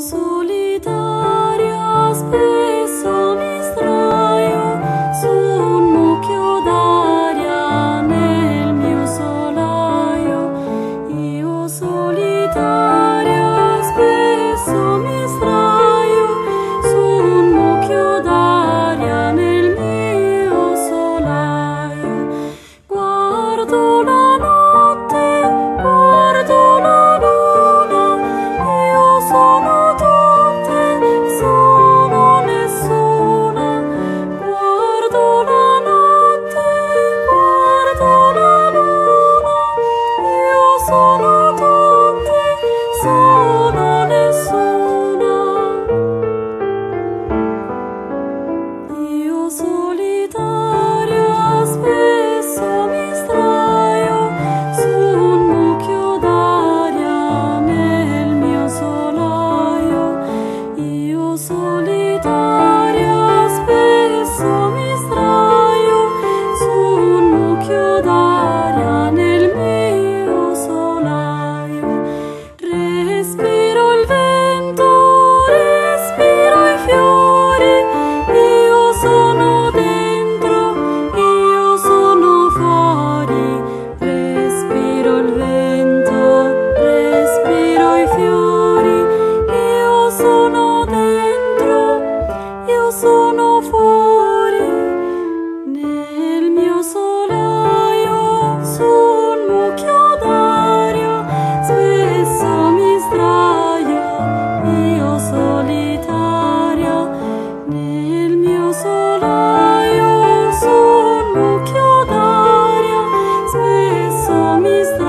苏丽。sono fuori nel mio solaio su mucchio d'aria spesso mi sdraio io solitaria nel mio solaio su mucchio d'aria spesso mi sdraio.